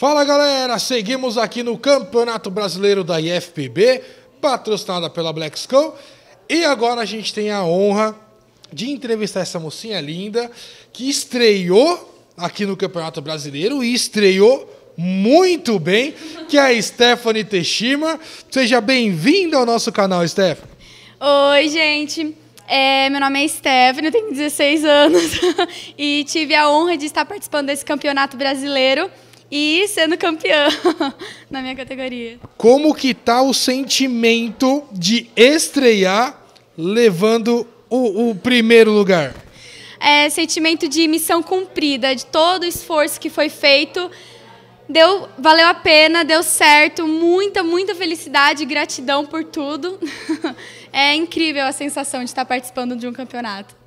Fala galera, seguimos aqui no Campeonato Brasileiro da IFPB, patrocinada pela Black Skull. E agora a gente tem a honra de entrevistar essa mocinha linda que estreou aqui no Campeonato Brasileiro e estreou muito bem, que é a Stephanie Teshima. Seja bem-vinda ao nosso canal, Stephanie. Oi, gente. É, meu nome é Stephanie, tenho 16 anos e tive a honra de estar participando desse campeonato brasileiro e sendo campeã na minha categoria. Como que tá o sentimento de estrear levando o, o primeiro lugar? É sentimento de missão cumprida, de todo o esforço que foi feito. Deu, valeu a pena, deu certo, muita, muita felicidade e gratidão por tudo. é incrível a sensação de estar participando de um campeonato.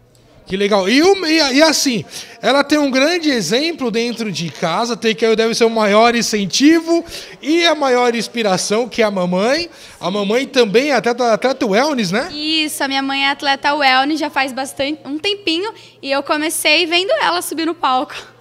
Que legal. E, e, e, assim, ela tem um grande exemplo dentro de casa, que deve ser o maior incentivo e a maior inspiração, que é a mamãe. A mamãe também é atleta, atleta wellness, né? Isso, a minha mãe é atleta wellness já faz bastante um tempinho e eu comecei vendo ela subir no palco.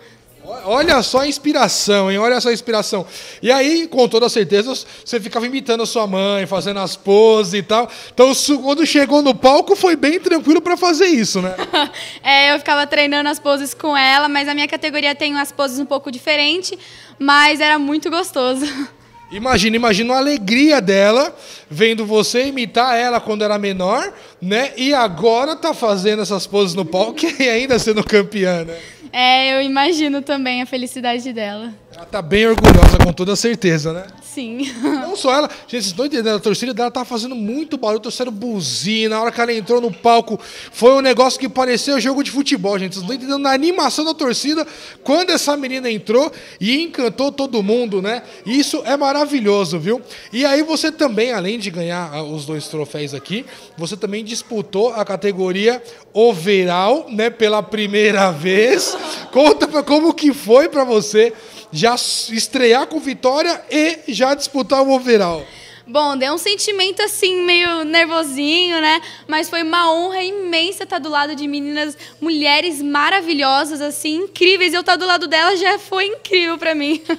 Olha só a inspiração, hein? Olha só a inspiração. E aí, com toda certeza, você ficava imitando a sua mãe, fazendo as poses e tal. Então, quando chegou no palco, foi bem tranquilo para fazer isso, né? é, eu ficava treinando as poses com ela, mas a minha categoria tem umas poses um pouco diferentes, mas era muito gostoso. Imagina, imagina a alegria dela vendo você imitar ela quando era menor, né? E agora tá fazendo essas poses no palco e ainda sendo campeã, né? É, eu imagino também a felicidade dela. Ela tá bem orgulhosa, com toda certeza, né? Sim. Não só ela, gente, vocês estão entendendo, a torcida dela tá fazendo muito barulho, torcendo buzina, na hora que ela entrou no palco, foi um negócio que pareceu jogo de futebol, gente. Vocês estão entendendo a animação da torcida quando essa menina entrou e encantou todo mundo, né? Isso é maravilhoso, viu? E aí você também, além de ganhar ah, os dois troféus aqui, você também disputou a categoria overall, né, pela primeira vez. Conta como que foi para você já estrear com vitória e já disputar o overall. Bom, deu um sentimento assim, meio nervosinho, né? Mas foi uma honra imensa estar do lado de meninas, mulheres maravilhosas, assim, incríveis. Eu estar do lado delas já foi incrível para mim.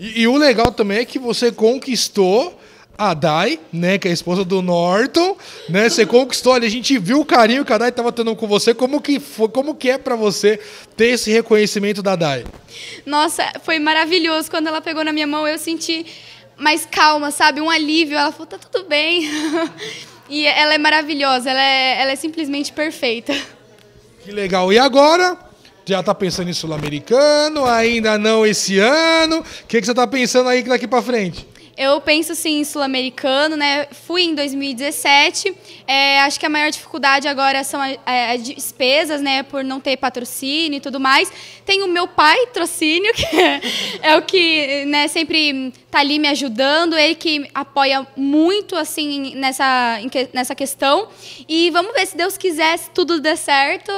E, e, o legal também é que você conquistou a Dai, né, que é a esposa do Norton, né? Você conquistou a gente viu o carinho que a Dai estava tendo com você. Como que foi, como que é para você ter esse reconhecimento da Dai? Nossa, foi maravilhoso quando ela pegou na minha mão, eu senti mais calma, sabe? Um alívio. Ela falou: "Tá tudo bem". e ela é maravilhosa, ela é, ela é simplesmente perfeita. Que legal. E agora? Já está pensando em sul-americano? Ainda não esse ano? O que, que você está pensando aí daqui para frente? Eu penso assim sul-americano, né? Fui em 2017. É, acho que a maior dificuldade agora são as despesas, né? Por não ter patrocínio e tudo mais. Tem o meu pai, trocínio, que é, é o que né, sempre está ali me ajudando. Ele que apoia muito assim nessa, nessa questão. E vamos ver se Deus quiser, se tudo der certo,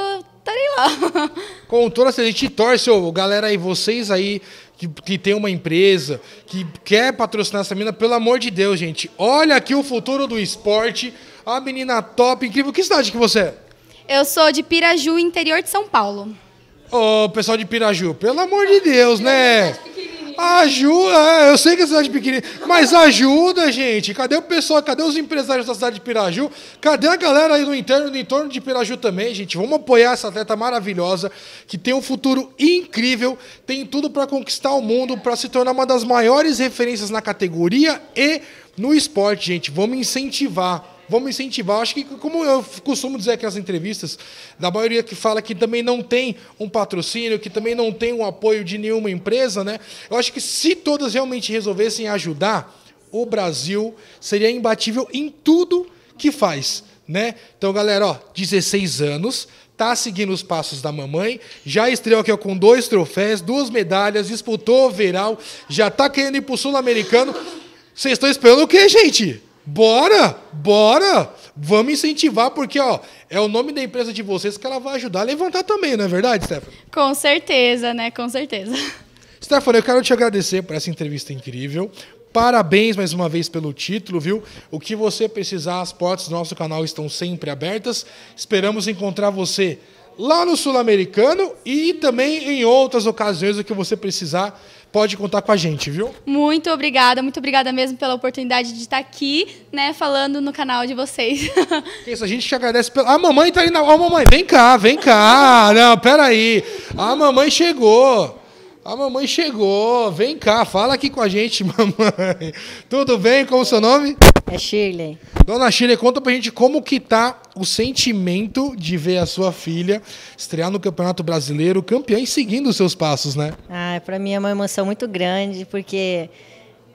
estarei lá. Com toda a gente torce, oh, galera aí, vocês aí que, que tem uma empresa, que quer patrocinar essa menina, pelo amor de Deus, gente. Olha aqui o futuro do esporte. A menina top, incrível. Que cidade que você é? Eu sou de Piraju, interior de São Paulo. Ô, pessoal de Piraju, pelo amor de Deus, né? Ajuda, é, eu sei que é cidade pequenininha, mas ajuda, gente. Cadê o pessoal? Cadê os empresários da cidade de Piraju? Cadê a galera aí no interno, no entorno de Piraju também, gente? Vamos apoiar essa atleta maravilhosa que tem um futuro incrível, tem tudo para conquistar o mundo, para se tornar uma das maiores referências na categoria e no esporte, gente. Vamos incentivar vamos incentivar. Acho que, como eu costumo dizer aqui nas entrevistas, da maioria que fala que também não tem um patrocínio, que também não tem um apoio de nenhuma empresa, né? Eu acho que se todas realmente resolvessem ajudar, o Brasil seria imbatível em tudo que faz, né? Então, galera, ó, 16 anos, tá seguindo os passos da mamãe, já estreou aqui ó, com dois troféus, duas medalhas, disputou o Veral, já tá querendo ir pro Sul-Americano. Vocês estão esperando o quê, gente? Bora! Bora! Vamos incentivar, porque ó, é o nome da empresa de vocês que ela vai ajudar a levantar também, não é verdade, Stephanie? Com certeza, né? Com certeza. Stephanie, eu quero te agradecer por essa entrevista incrível. Parabéns mais uma vez pelo título, viu? O que você precisar, as portas do nosso canal estão sempre abertas. Esperamos encontrar você lá no Sul-Americano e também em outras ocasiões o que você precisar pode contar com a gente, viu? Muito obrigada, muito obrigada mesmo pela oportunidade de estar aqui, né, falando no canal de vocês. Isso, a gente te agradece pela. A mamãe tá aí na. Ó, mamãe, vem cá, vem cá. Não, peraí. A mamãe chegou. A mamãe chegou. Vem cá, fala aqui com a gente, mamãe. Tudo bem? Qual o seu nome? É Shirley. Dona Shirley, conta pra gente como que tá o sentimento de ver a sua filha estrear no Campeonato Brasileiro, campeã e seguindo os seus passos, né? Ah, para mim é uma emoção muito grande, porque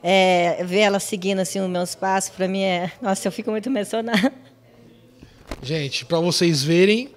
é, ver ela seguindo assim os meus passos, para mim é, nossa, eu fico muito emocionada. Gente, para vocês verem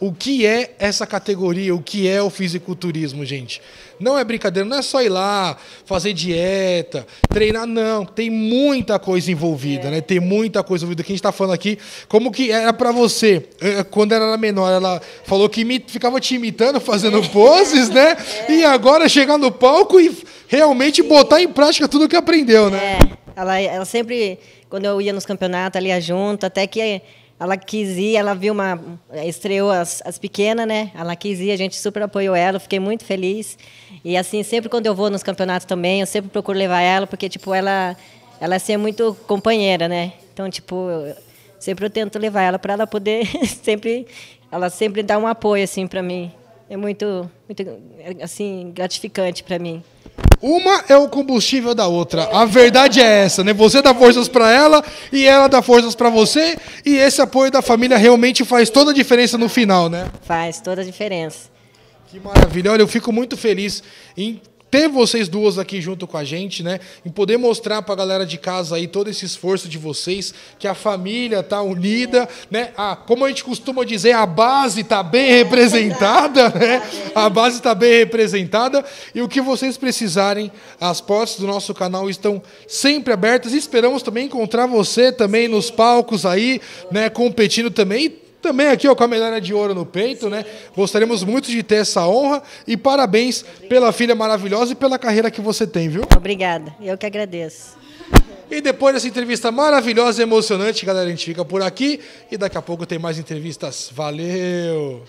o que é essa categoria, o que é o fisiculturismo, gente. Não é brincadeira, não é só ir lá, fazer dieta, treinar, não. Tem muita coisa envolvida, é. né? Tem muita coisa envolvida. Que a gente está falando aqui, como que era para você, eh, quando ela era menor, ela falou que ficava te imitando, fazendo é. poses, né? É. E agora chegar no palco e realmente botar em prática tudo que aprendeu, né? É, ela, ela sempre, quando eu ia nos campeonatos, ela ia junto, até que ela quis ir, ela viu uma. estreou as, as pequenas, né? Ela quis ir, a gente super apoiou ela, fiquei muito feliz. E assim, sempre quando eu vou nos campeonatos também, eu sempre procuro levar ela, porque, tipo, ela, ela é muito companheira, né? Então, tipo, eu, sempre eu tento levar ela para ela poder sempre. Ela sempre dá um apoio, assim, para mim. É muito, muito, assim, gratificante para mim. Uma é o combustível da outra. A verdade é essa, né? Você dá forças para ela e ela dá forças para você, e esse apoio da família realmente faz toda a diferença no final, né? Faz toda a diferença. Que maravilha. Olha, eu fico muito feliz em ter vocês duas aqui junto com a gente, né? Em poder mostrar para a galera de casa aí todo esse esforço de vocês, que a família tá unida, né? Ah, como a gente costuma dizer, a base tá bem representada, né? A base tá bem representada e o que vocês precisarem, as portas do nosso canal estão sempre abertas. E esperamos também encontrar você também nos palcos aí, né? Competindo também também aqui ó, com a medalha de ouro no peito, né? Gostaríamos muito de ter essa honra e parabéns pela filha maravilhosa e pela carreira que você tem, viu? Obrigada, eu que agradeço. E depois dessa entrevista maravilhosa e emocionante, galera, a gente fica por aqui e daqui a pouco tem mais entrevistas. Valeu!